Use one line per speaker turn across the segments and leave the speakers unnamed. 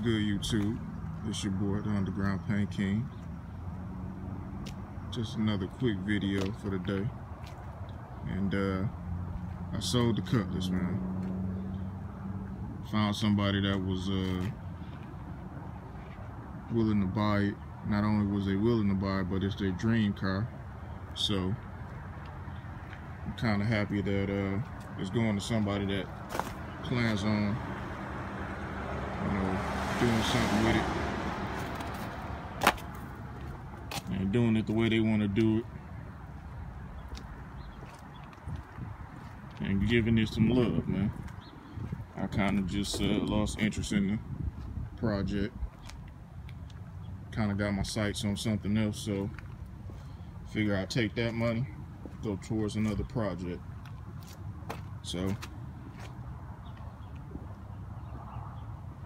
Good youtube? It's your boy, the Underground Paint King. Just another quick video for the day. And uh, I sold the Cutlass, man. Found somebody that was uh, willing to buy it. Not only was they willing to buy it, but it's their dream car. So I'm kind of happy that uh, it's going to somebody that plans on, doing something with it. And doing it the way they want to do it. And giving it some love, man. I kind of just uh, lost interest in the project. Kind of got my sights on something else, so figure I'll take that money, go towards another project. So,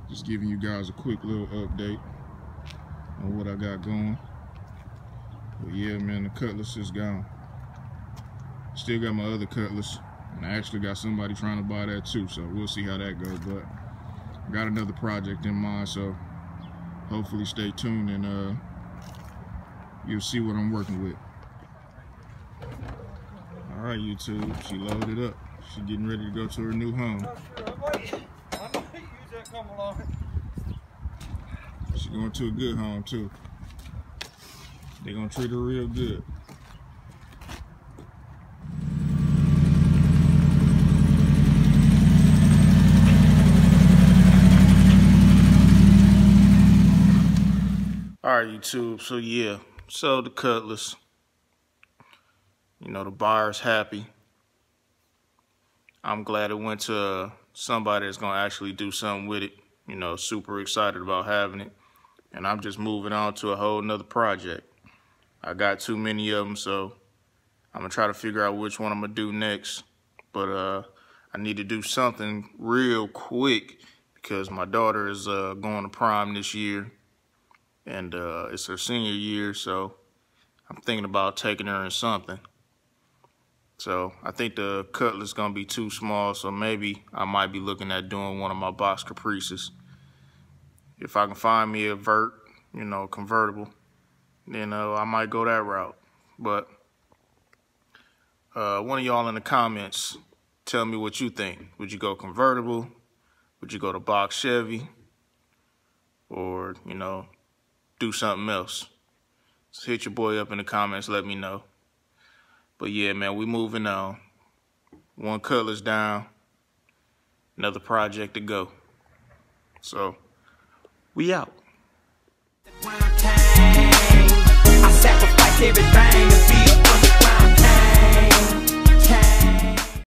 just giving you guys a quick little update on what I got going. But yeah, man, the Cutlass is gone. Still got my other Cutlass, and I actually got somebody trying to buy that too, so we'll see how that goes. But I got another project in mind, so hopefully stay tuned and uh, you'll see what I'm working with. All right, YouTube, she loaded up. She getting ready to go to her new home. She going to a good home too. They're gonna treat her real good. All right, YouTube. So yeah, so the Cutlass. You know, the buyer's happy. I'm glad it went to somebody that's gonna actually do something with it. You know, super excited about having it. And I'm just moving on to a whole nother project. I got too many of them, so I'm gonna try to figure out which one I'm gonna do next. But uh, I need to do something real quick because my daughter is uh, going to prom this year and uh, it's her senior year, so I'm thinking about taking her in something. So I think the cutlass gonna be too small, so maybe I might be looking at doing one of my box caprices. If I can find me a vert, you know, convertible, then uh, I might go that route. But uh, one of y'all in the comments, tell me what you think. Would you go convertible? Would you go to box Chevy? Or, you know, do something else? So hit your boy up in the comments, let me know. But yeah, man, we moving on. One color's down, another project to go. So, we out.